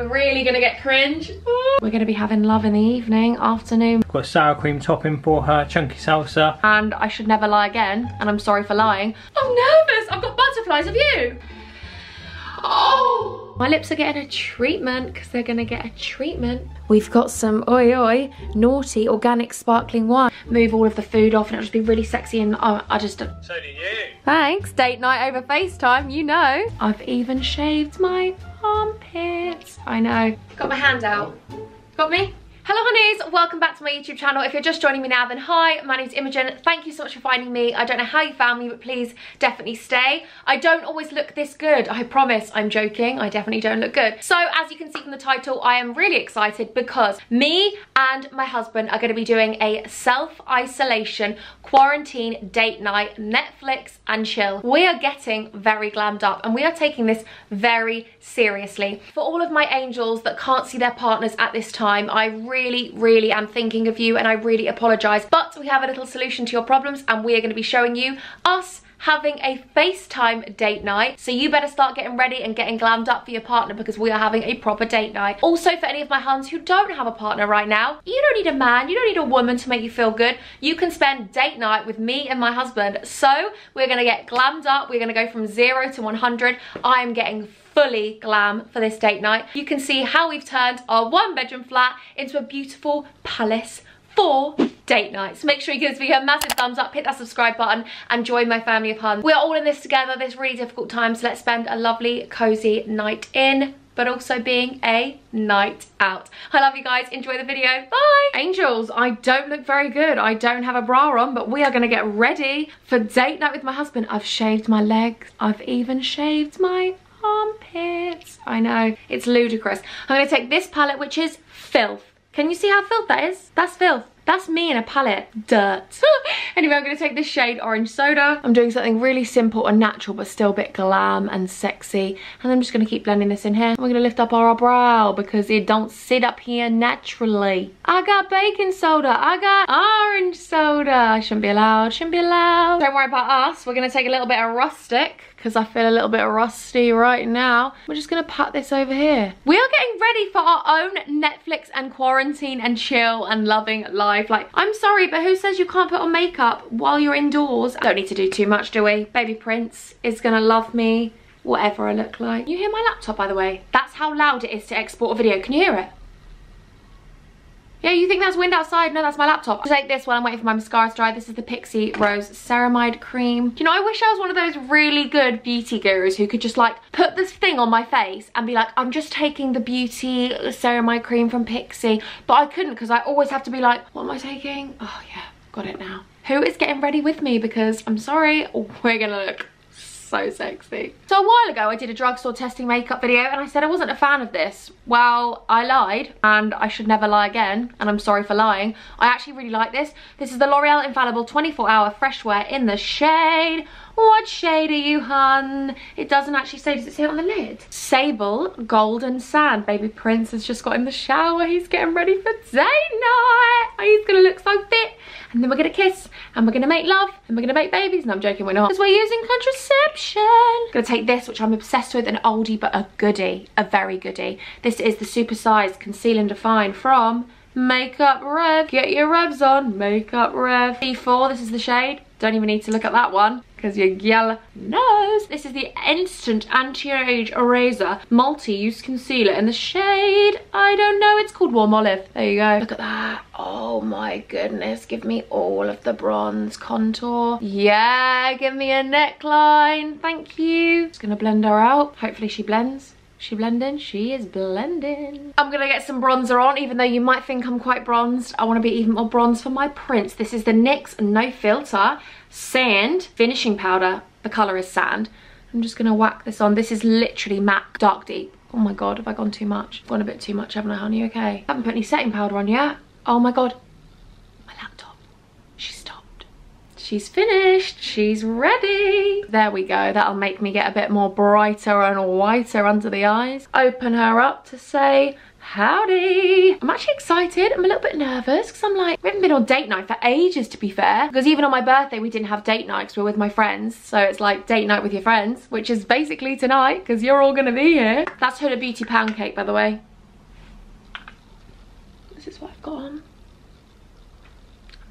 We're really gonna get cringe. Ooh. We're gonna be having love in the evening, afternoon. Got sour cream topping for her, chunky salsa. And I should never lie again, and I'm sorry for lying. I'm nervous, I've got butterflies, have you? Oh! My lips are getting a treatment because they're gonna get a treatment. We've got some oi oi, naughty, organic sparkling wine. Move all of the food off and it'll just be really sexy and oh, I just... So do you. Thanks, date night over FaceTime, you know. I've even shaved my armpits. I know. Got my hand out. Got me? Hello honeys, welcome back to my YouTube channel. If you're just joining me now, then hi, my name's Imogen. Thank you so much for finding me. I don't know how you found me, but please definitely stay. I don't always look this good, I promise. I'm joking, I definitely don't look good. So as you can see from the title, I am really excited because me and my husband are gonna be doing a self-isolation quarantine date night, Netflix and chill. We are getting very glammed up and we are taking this very seriously. For all of my angels that can't see their partners at this time, I really really, really am thinking of you and I really apologise. But we have a little solution to your problems and we are going to be showing you us having a FaceTime date night. So you better start getting ready and getting glammed up for your partner because we are having a proper date night. Also for any of my huns who don't have a partner right now, you don't need a man, you don't need a woman to make you feel good. You can spend date night with me and my husband. So we're gonna get glammed up. We're gonna go from zero to 100. I am getting fully glam for this date night. You can see how we've turned our one bedroom flat into a beautiful palace for date nights. Make sure you give this video a massive thumbs up, hit that subscribe button and join my family of huns. We're all in this together, this really difficult time, so let's spend a lovely, cozy night in but also being a night out. I love you guys. Enjoy the video. Bye. Angels, I don't look very good. I don't have a bra on, but we are going to get ready for date night with my husband. I've shaved my legs. I've even shaved my armpits. I know, it's ludicrous. I'm gonna take this palette, which is filth. Can you see how filth that is? That's filth. That's me in a palette. Dirt. anyway, I'm going to take this shade Orange Soda. I'm doing something really simple and natural, but still a bit glam and sexy. And I'm just going to keep blending this in here. We're going to lift up our brow because it don't sit up here naturally. I got baking soda. I got orange soda. I shouldn't be allowed. Shouldn't be allowed. Don't worry about us. We're going to take a little bit of rustic because I feel a little bit rusty right now. We're just gonna pat this over here. We are getting ready for our own Netflix and quarantine and chill and loving life. Like, I'm sorry, but who says you can't put on makeup while you're indoors? Don't need to do too much, do we? Baby Prince is gonna love me whatever I look like. You hear my laptop, by the way? That's how loud it is to export a video. Can you hear it? Yeah, you think that's wind outside? No, that's my laptop. I'll take this while I'm waiting for my mascara to dry. This is the Pixi Rose Ceramide Cream. Do you know, I wish I was one of those really good beauty gurus who could just like put this thing on my face and be like, I'm just taking the beauty ceramide cream from Pixi. But I couldn't because I always have to be like, what am I taking? Oh yeah, got it now. Who is getting ready with me? Because I'm sorry, we're gonna look so sexy. So a while ago I did a drugstore testing makeup video and I said I wasn't a fan of this. Well, I lied and I should never lie again and I'm sorry for lying. I actually really like this. This is the L'Oreal Infallible 24 Hour Fresh Wear in the shade what shade are you, hun? It doesn't actually say, does it say it on the lid? Sable Golden Sand. Baby Prince has just got in the shower. He's getting ready for date night. Oh, he's gonna look so fit. And then we're gonna kiss, and we're gonna make love, and we're gonna make babies. No, I'm joking, we're not. Because we're using contraception. Gonna take this, which I'm obsessed with, an oldie but a goodie, a very goodie. This is the Super Size Conceal and Define from Makeup Rev. Get your revs on, Makeup Rev. C4, this is the shade. Don't even need to look at that one because your yellow nose. This is the Instant Anti-Age Eraser Multi-Use Concealer in the shade, I don't know, it's called Warm Olive. There you go. Look at that. Oh my goodness, give me all of the bronze contour. Yeah, give me a neckline, thank you. Just gonna blend her out. Hopefully she blends. She blending? She is blending. I'm gonna get some bronzer on, even though you might think I'm quite bronzed. I wanna be even more bronzed for my prince. This is the NYX No Filter Sand Finishing Powder. The color is sand. I'm just gonna whack this on. This is literally MAC Dark Deep. Oh my God, have I gone too much? Gone a bit too much, haven't I, honey? Okay. I haven't put any setting powder on yet. Oh my God. My laptop. She's finished, she's ready. There we go, that'll make me get a bit more brighter and whiter under the eyes. Open her up to say Howdy. I'm actually excited. I'm a little bit nervous because I'm like, we haven't been on date night for ages to be fair. Because even on my birthday, we didn't have date night we were with my friends. So it's like date night with your friends, which is basically tonight because you're all gonna be here. That's Huda Beauty pound cake, by the way. This is what I've got on.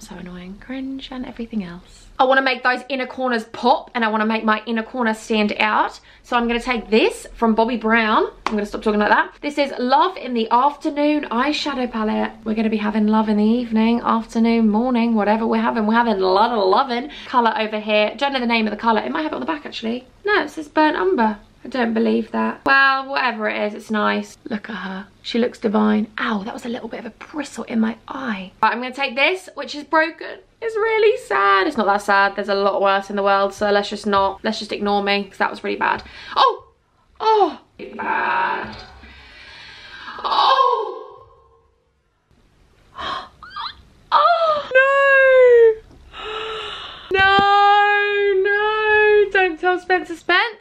So annoying. Cringe and everything else. I want to make those inner corners pop and I want to make my inner corner stand out. So I'm going to take this from Bobbi Brown. I'm going to stop talking like that. This is Love in the Afternoon eyeshadow palette. We're going to be having love in the evening, afternoon, morning, whatever we're having. We're having a lot of loving. Colour over here. Don't know the name of the colour. It might have it on the back actually. No, it says burnt umber. I don't believe that. Well, whatever it is, it's nice. Look at her. She looks divine. Ow, that was a little bit of a bristle in my eye. Right, I'm going to take this, which is broken. It's really sad. It's not that sad. There's a lot worse in the world, so let's just not, let's just ignore me, because that was really bad. Oh! Oh! Bad. Oh! Oh! No! No, no! Don't tell Spencer Spence.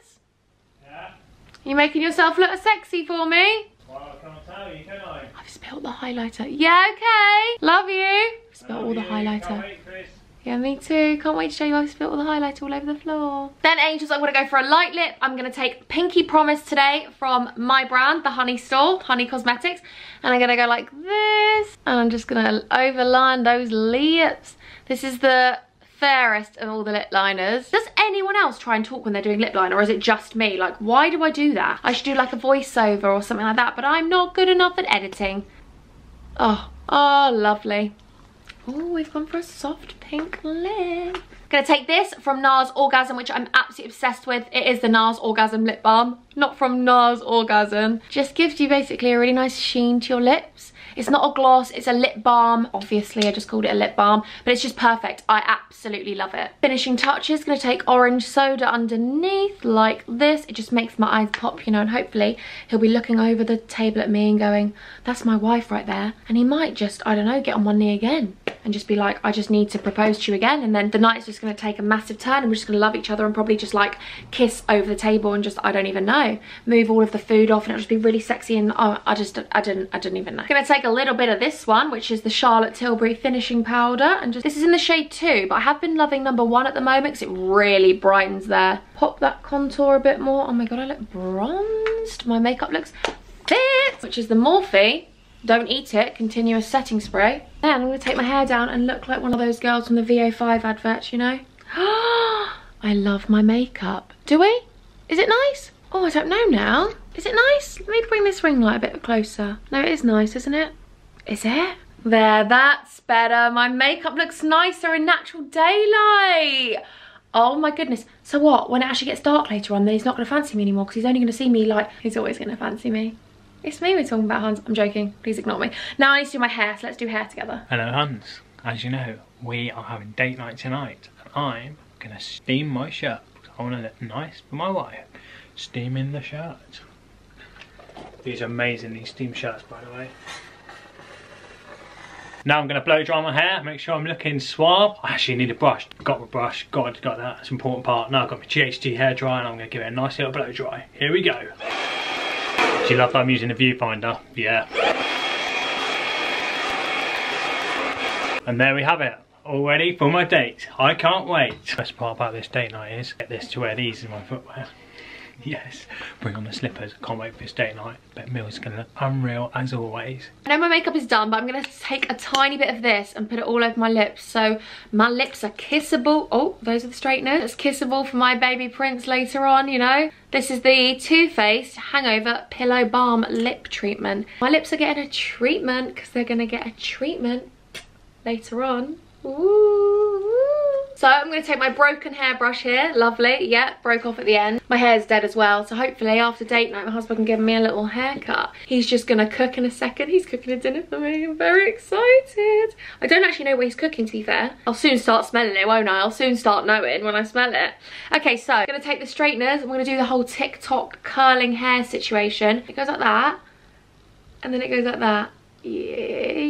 You making yourself look sexy for me? Well, I can't tell you, can I? I've spilled the highlighter. Yeah, okay. Love you. Spilled all the you. Highlighter. wait, Yeah, me too. Can't wait to show you I've spilled all the highlighter all over the floor. Then, Angels, I'm going to go for a light lip. I'm going to take Pinky Promise today from my brand, the Hunny Store, Hunny Cosmetics. And I'm going to go like this. And I'm just going to overline those lips. This is the fairest of all the lip liners. Does anyone else try and talk when they're doing lip liner or is it just me? Like, why do I do that? I should do like a voiceover or something like that, but I'm not good enough at editing. Oh, oh, lovely. Oh, we've gone for a soft pink lip. Gonna take this from NARS Orgasm, which I'm absolutely obsessed with. It is the NARS Orgasm lip balm, not from NARS Orgasm. Just gives you basically a really nice sheen to your lips. It's not a gloss, it's a lip balm. Obviously, I just called it a lip balm, but it's just perfect. I absolutely love it. Finishing touches, gonna take orange soda underneath like this. It just makes my eyes pop, you know, and hopefully he'll be looking over the table at me and going, that's my wife right there. And he might just, I don't know, get on one knee again and just be like, I just need to propose to you again. And then the night's just gonna take a massive turn and we're just gonna love each other and probably just like kiss over the table and just, I don't even know, move all of the food off and it'll just be really sexy and oh, I just, I didn't, I didn't even know. Gonna take a little bit of this one, which is the Charlotte Tilbury finishing powder and just, this is in the shade two, but I have been loving number one at the moment because it really brightens there. Pop that contour a bit more. Oh my God, I look bronzed. My makeup looks fit, which is the Morphe don't eat it, continuous setting spray. Then I'm gonna take my hair down and look like one of those girls from the VO5 adverts, you know? I love my makeup. Do we? Is it nice? Oh, I don't know now. Is it nice? Let me bring this ring light a bit closer. No, it is nice, isn't it? Is it? There, that's better. My makeup looks nicer in natural daylight. Oh my goodness. So what? When it actually gets dark later on, then he's not going to fancy me anymore because he's only going to see me like, he's always going to fancy me. It's me we're talking about, Huns. I'm joking. Please ignore me. Now I need to do my hair, so let's do hair together. Hello, Huns. As you know, we are having date night tonight, and I'm gonna steam my shirt. I want to look nice for my wife. Steaming the shirt. These are amazing, these steam shirts, by the way. Now I'm going to blow dry my hair, make sure I'm looking suave. I actually need a brush. Got my brush, got, got that, an important part. Now I've got my GHD hair dryer and I'm going to give it a nice little blow dry. Here we go. Love that I'm using a viewfinder? Yeah. And there we have it. All ready for my date. I can't wait. Best part about this date night is get this to wear these in my footwear. Yes, bring on the slippers. Can't wait for this date night. Bet Mill's gonna look unreal as always. I know my makeup is done, but I'm gonna take a tiny bit of this and put it all over my lips. So my lips are kissable. Oh, those are the straighteners. It's kissable for my baby prince later on, you know. This is the Too Faced Hangover Pillow Balm Lip Treatment. My lips are getting a treatment because they're gonna get a treatment later on. Ooh. So I'm going to take my broken hairbrush here. Lovely. Yeah, broke off at the end. My hair's dead as well. So hopefully after date night, my husband can give me a little haircut. He's just going to cook in a second. He's cooking a dinner for me. I'm very excited. I don't actually know what he's cooking, to be fair. I'll soon start smelling it, won't I? I'll soon start knowing when I smell it. Okay, so I'm going to take the straighteners. I'm going to do the whole TikTok curling hair situation. It goes like that. And then it goes like that. Yeah,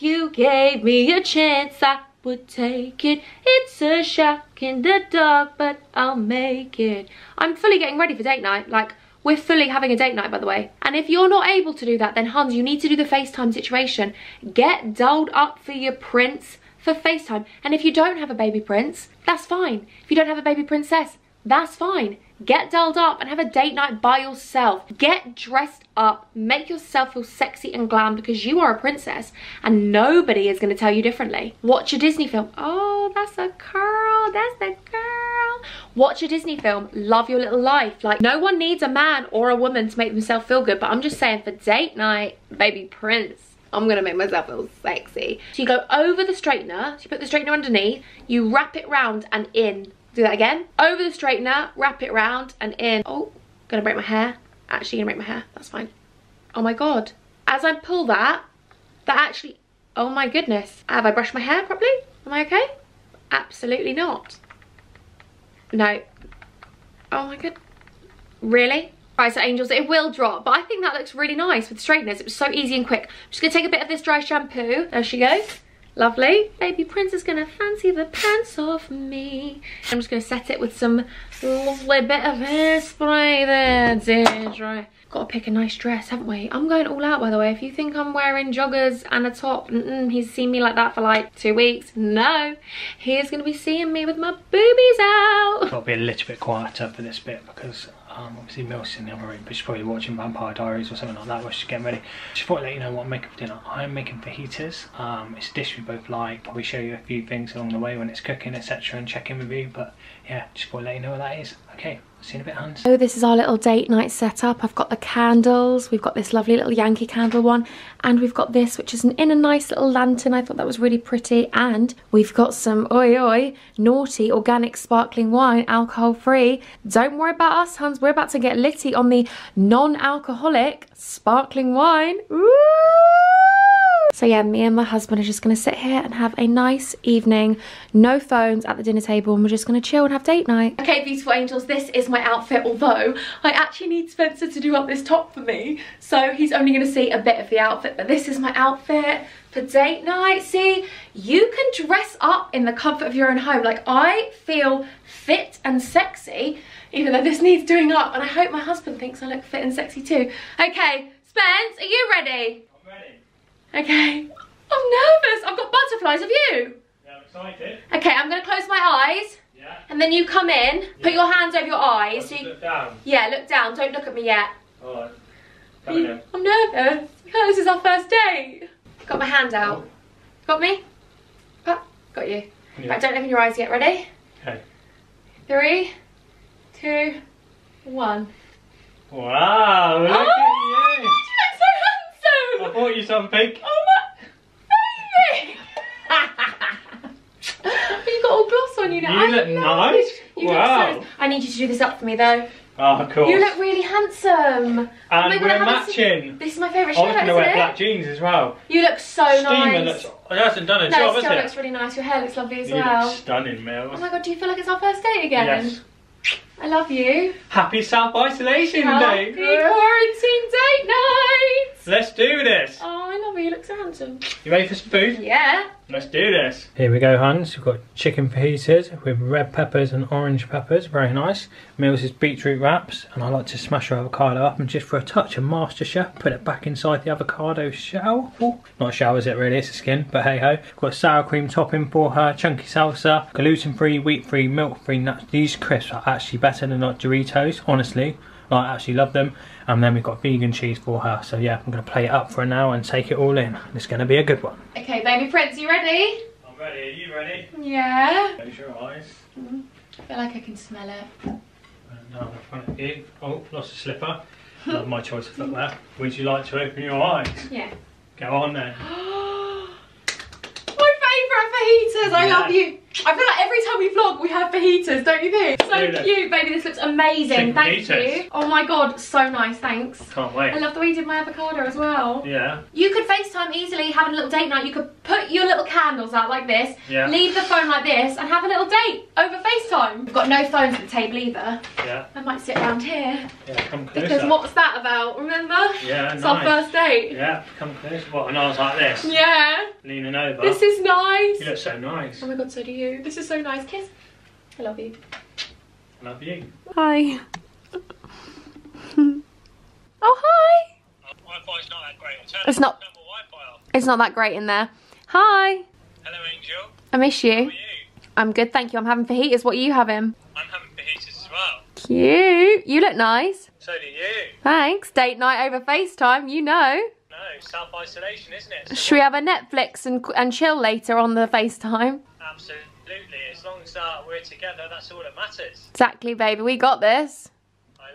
You gave me a chance, I would take it. It's a shock in the dark, but I'll make it. I'm fully getting ready for date night. Like, We're fully having a date night, by the way. And if you're not able to do that, then Huns, you need to do the FaceTime situation. Get dolled up for your prince for FaceTime. And if you don't have a baby prince, that's fine. If you don't have a baby princess, that's fine. Get dolled up and have a date night by yourself. Get dressed up. Make yourself feel sexy and glam because you are a princess and nobody is going to tell you differently. Watch a Disney film. Oh, that's a girl. That's the girl. Watch a Disney film. Love your little life. Like, no one needs a man or a woman to make themselves feel good. But I'm just saying for date night, baby prince, I'm gonna make myself feel sexy. So you go over the straightener, so you put the straightener underneath, you wrap it round and in do that again. Over the straightener, wrap it round and in. Oh, gonna break my hair. Actually gonna break my hair, that's fine. Oh my God. As I pull that, that actually, oh my goodness. Have I brushed my hair properly? Am I okay? Absolutely not. No. Oh my god. Really? Right, so angels, it will drop, but I think that looks really nice with straighteners. It was so easy and quick. I'm just gonna take a bit of this dry shampoo. There she goes. Lovely. Baby Prince is gonna fancy the pants off me. I'm just gonna set it with some lovely bit of hairspray there, Deirdre. Gotta pick a nice dress, haven't we? I'm going all out, by the way. If you think I'm wearing joggers and a top, mm -mm, he's seen me like that for like two weeks. No, he's gonna be seeing me with my boobies out. Gotta be a little bit quieter for this bit because um, obviously Mil's in the other room, but she's probably watching Vampire Diaries or something like that while she's getting ready. Just thought I'd let you know what I'm making for dinner. I'm making fajitas. Um, it's a dish we both like. Probably show you a few things along the way when it's cooking, etc. and check in with you. But yeah, just thought I'd let you know what that is. Okay, See in a bit, Huns. Oh, this is our little date night setup. I've got the candles. We've got this lovely little Yankee candle one. And we've got this, which is an, in a nice little lantern. I thought that was really pretty. And we've got some oi oi, naughty, organic sparkling wine, alcohol free. Don't worry about us, Huns. We're about to get litty on the non-alcoholic sparkling wine. Ooh! So yeah, me and my husband are just going to sit here and have a nice evening. No phones at the dinner table and we're just going to chill and have date night. Okay, beautiful angels, this is my outfit, although I actually need Spencer to do up this top for me. So he's only going to see a bit of the outfit, but this is my outfit for date night. See, you can dress up in the comfort of your own home. Like I feel fit and sexy, even though this needs doing up. And I hope my husband thinks I look fit and sexy too. Okay, Spence, are you ready? Okay. I'm nervous. I've got butterflies. Have you? Yeah, I'm excited. Okay, I'm going to close my eyes. Yeah. And then you come in. Yeah. Put your hands over your eyes. So you, look down. Yeah, look down. Don't look at me yet. Alright. I'm nervous. Oh, this is our first date. Got my hand out. Oh. Got me? Oh, got you. Yeah. Right, don't open your eyes yet. Ready? Okay. Three, two, one. Wow, oh! I bought you something. Oh my baby! you got all gloss on you now. You look nice. You wow. Look so, I need you to do this up for me though. Oh, of course. You look really handsome. And oh we're matching. This is my favourite shirt, I was going to wear it? black jeans as well. You look so Steamer nice. Looks, oh, it hasn't done a no, job, has it? No, looks really nice. Your hair looks lovely as you well. Stunning, Mel. Oh my God, do you feel like it's our first date again? Yes. I love you. Happy self-isolation day. Happy quarantine date night. Let's do this. Oh, I love you. You look so handsome. You ready for some food? Yeah. Let's do this. Here we go, Huns. We've got chicken fajitas with red peppers and orange peppers. Very nice. Mills is beetroot wraps. And I like to smash our avocado up and just for a touch of Master Chef, put it back inside the avocado shell. Ooh, not a shell, is it really? It's a skin, but hey ho. We've got sour cream topping for her, chunky salsa, gluten-free, wheat-free, milk-free nuts. These crisps are actually better than like Doritos, honestly. I actually love them. And then we've got vegan cheese for her. So yeah, I'm going to play it up for her now and take it all in. It's going to be a good one. Okay, baby prince, you ready? I'm ready. Are you ready? Yeah. Close your eyes. Mm -hmm. I feel like I can smell it. And now in front of you. Oh, lost a slipper. Love my choice of footwear. Would you like to open your eyes? Yeah. Go on then. my favourite fajitas. I love you. I feel like every time we vlog, we have fajitas, don't you think? So cute, baby. This looks amazing. Chicken Thank fajitas. you. Oh my god, so nice. Thanks. Can't wait. I love the way you did my avocado as well. Yeah. You could FaceTime easily, having a little date night. You could put your little candles out like this, yeah. leave the phone like this, and have a little date over FaceTime. We've got no phones at the table either. Yeah. I might sit around here. Yeah, come closer. Because what's that about, remember? Yeah, It's nice. our first date. Yeah, come closer. What, and I was like this? Yeah. Leaning over. This is nice. You look so nice. Oh my god, so do you you. This is so nice. Kiss. I love you. I love you. Hi. oh, hi. Wi-Fi's not that great. It's not. It's not that great in there. Hi. Hello, Angel. I miss you. How are you? I'm good, thank you. I'm having fajitas. What are you having? I'm having fajitas as well. Cute. You look nice. So do you. Thanks. Date night over FaceTime, you know. No, self-isolation, isn't it? So Should we have a Netflix and, and chill later on the FaceTime? Absolutely. As long as uh, we're together, that's all that matters. Exactly, baby. We got this.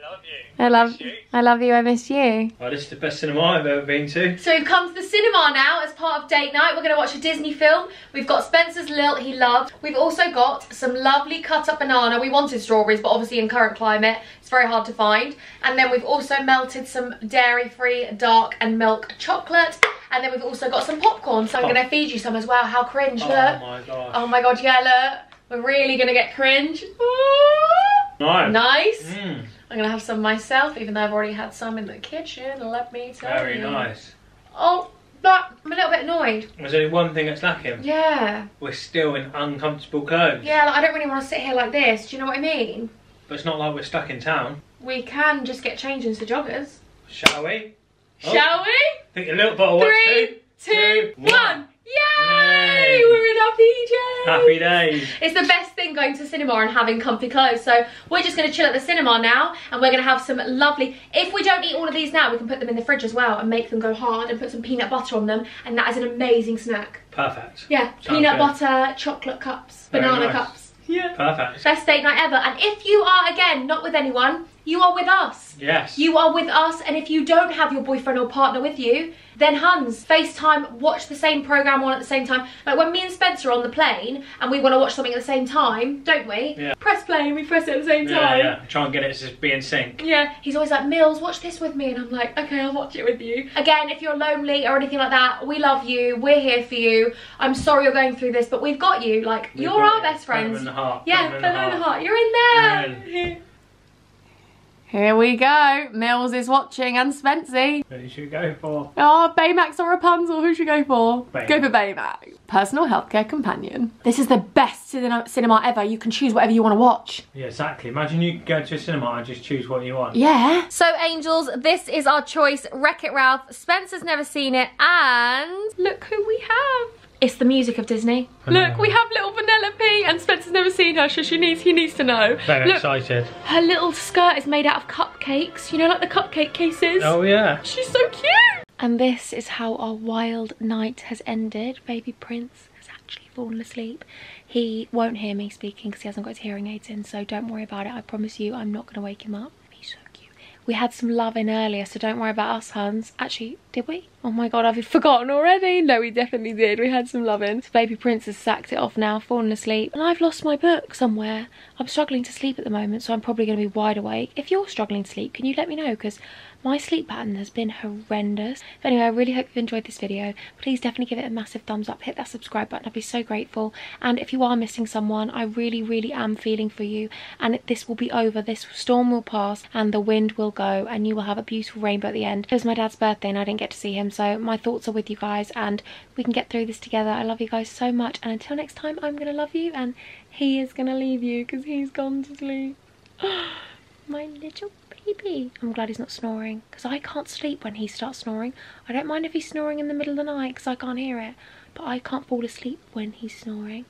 I love you. I love you. I love you, I miss you. Oh, this is the best cinema I've ever been to. So we've come to the cinema now as part of date night. We're going to watch a Disney film. We've got Spencer's Lilt he loved. We've also got some lovely cut up banana. We wanted strawberries, but obviously in current climate, it's very hard to find. And then we've also melted some dairy-free dark and milk chocolate. And then we've also got some popcorn. So I'm Oh. going to feed you some as well. How cringe, Oh look. my gosh. Oh my god, yeah, look. We're really going to get cringe. Ooh. Nice. Nice. Mm, I'm to have some myself, even though I've already had some in the kitchen. Let me tell very you. Very nice. Oh, but I'm a little bit annoyed. There's only one thing that's lacking. Yeah. We're still in uncomfortable clothes. Yeah, like, I don't really want to sit here like this. Do you know what I mean? But it's not like we're stuck in town. We can just get changed into joggers. Shall we? Oh. Shall we? Think a little bottle. Three, two, one. Yay! Yay! We're in our PJs. Happy days. It's the best thing going to cinema and having comfy clothes. So we're just going to chill at the cinema now and we're going to have some lovely... If we don't eat all of these now, we can put them in the fridge as well and make them go hard and put some peanut butter on them. And that is an amazing snack. Perfect. Yeah, Sounds peanut good. butter, chocolate cups, Very banana nice. cups. Yeah. Perfect. Best date night ever. And if you are, again, not with anyone, you are with us. Yes. You are with us, and if you don't have your boyfriend or partner with you, then Huns, FaceTime, watch the same program on at the same time. Like when me and Spencer are on the plane and we want to watch something at the same time, don't we? Yeah. Press play and we press it at the same Yeah, time. yeah. Try and get it to be in sync. Yeah, he's always like, Mills, watch this with me. And I'm like, okay, I'll watch it with you. Again, if you're lonely or anything like that, we love you. We're here for you. I'm sorry you're going through this, but we've got you. Like, We've you're our best friends. in the heart. Put in below the heart. You're in there. Here we go. Mills is watching and Spency. Who should we go for? Oh, Baymax or Rapunzel? Who should we go for? Baymax. Go for Baymax. Personal healthcare companion. This is the best cinema, cinema ever. You can choose whatever you want to watch. Yeah, exactly. Imagine you go to a cinema and just choose what you want. Yeah. So, angels, this is our choice. Wreck It Ralph. Spencer's never seen it. And look who we have. It's the music of Disney. Look, we have little Vanellope, and Spencer's never seen her, so she needs he needs to know. Very Look, excited. her little skirt is made out of cupcakes. You know, like the cupcake cases. Oh yeah. She's so cute! And this is how our wild night has ended. Baby Prince has actually fallen asleep. He won't hear me speaking because he hasn't got his hearing aids in, so don't worry about it. I promise you, I'm not going to wake him up. He's so cute. We had some love in earlier, so don't worry about us, Huns. Actually, did we? Oh my god, I've forgotten already. No, we definitely did. We had some loving. So Baby Prince has sacked it off now, fallen asleep. And I've lost my book somewhere. I'm struggling to sleep at the moment, so I'm probably going to be wide awake. If you're struggling to sleep, can you let me know? Because my sleep pattern has been horrendous. But anyway, I really hope you've enjoyed this video. Please definitely give it a massive thumbs up. Hit that subscribe button. I'd be so grateful. And if you are missing someone, I really, really am feeling for you. And this will be over. This storm will pass and the wind will go and you will have a beautiful rainbow at the end. It was my dad's birthday and I didn't get to see him. So my thoughts are with you guys and we can get through this together. I love you guys so much. And until next time, I'm going to love you and he is going to leave you because he's gone to sleep. my little baby. I'm glad he's not snoring because I can't sleep when he starts snoring. I don't mind if he's snoring in the middle of the night because I can't hear it, but I can't fall asleep when he's snoring.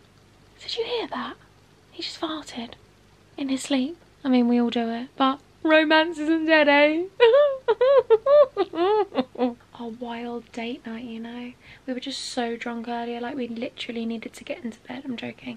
Did you hear that? He just farted in his sleep. I mean, we all do it, but romance isn't dead, eh? Our wild date night, you know. We were just so drunk earlier, like we literally needed to get into bed. I'm joking.